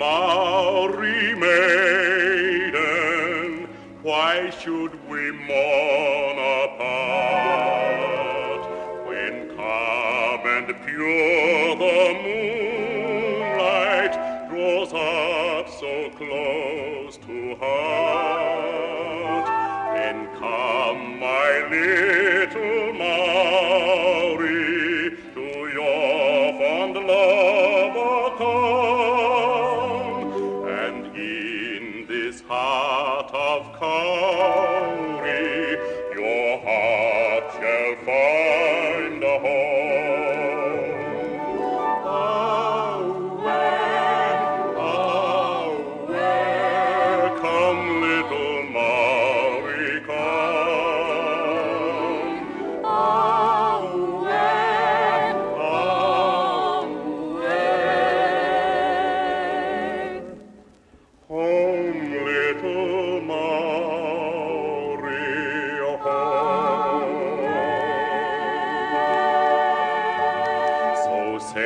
Maori maiden, why should we mourn apart when calm and pure the moonlight draws up so close to heart? Then come, my little heart of Kauri, your heart shall find a home. Away, away, come, little Maori, come. Away, away. Home, little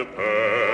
and